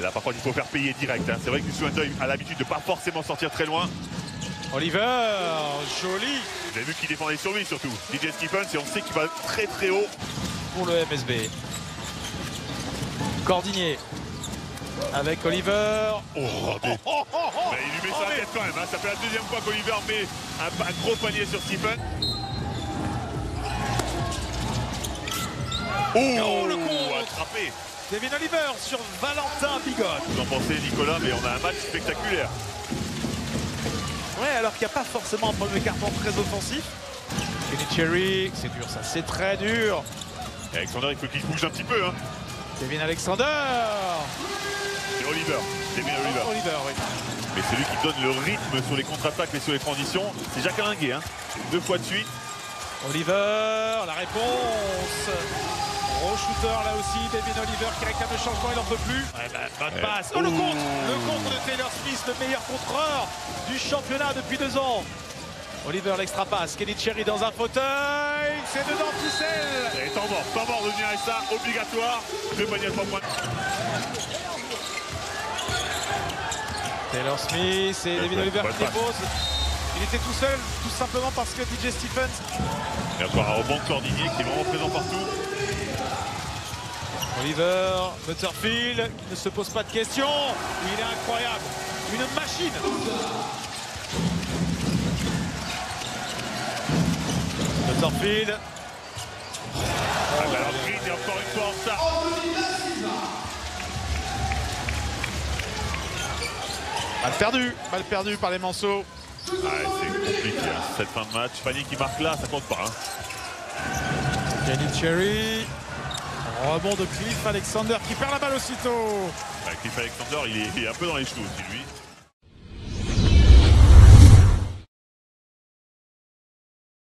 Là, par contre, il faut faire payer direct. hein. C'est vrai que Hunter a l'habitude de pas forcément sortir très loin. Oliver, joli Vous avez vu qu'il défendait sur lui, surtout. DJ Stephens, et on sait qu'il va très très haut. pour le MSB. Cordinier avec Oliver. Oh. Oh, oh, oh, Mais il lui met oh, sur la tête quand même. hein. Ça fait la deuxième fois qu'Oliver met un, un gros panier sur Stephen. Oh, Oh, le contre. attrapé. Devin Oliver sur Valentin Bigot. Vous en pensez, Nicolas, mais on a un match spectaculaire. Ouais, alors qu'il n'y a pas forcément un premier carton très offensif. Kenny Cherry, c'est dur ça, c'est très dur. Et Alexander, il faut qu'il se bouge un petit peu. Hein. Devin Alexander. C'est Oliver. C'est bien Oliver. Oliver, oui. Mais celui qui donne le rythme sur les contre-attaques et sur les transitions, c'est Jacques Alinguet. Hein. Deux fois de suite. Oliver, la réponse. Gros shooter là aussi, Devin Oliver qui réclame le changement, il n'en peut plus. Ouais, bah, bonne passe. Oh le contre Le contre de Taylor Smith, le meilleur contreur du championnat depuis deux ans. Oliver l'extra passe, Kenny Cherry dans un fauteuil, c'est dedans Poussel. Et temps mort, temps mort de venir avec ça, obligatoire. Deux à trois points. Taylor Smith et Devin Ouais, Oliver qui dépose. Il était tout seul, tout simplement parce que DJ Stephens. Et encore un rebond de Cordinier qui est vraiment présent partout. Oliver, Butterfield, qui ne se pose pas de questions. Il est incroyable. Une machine. Butterfield. Ah, bah alors Green est encore une fois en retard. Mal perdu. Mal perdu par les Manceaux. Ah, c'est compliqué hein. cette fin de match. Fanny qui marque là, ça compte pas. hein. Kenny Cherry. Rebond de Cliff Alexander qui perd la balle aussitôt. Bah, Cliff Alexander, il est, un peu dans les cheveux aussi, lui.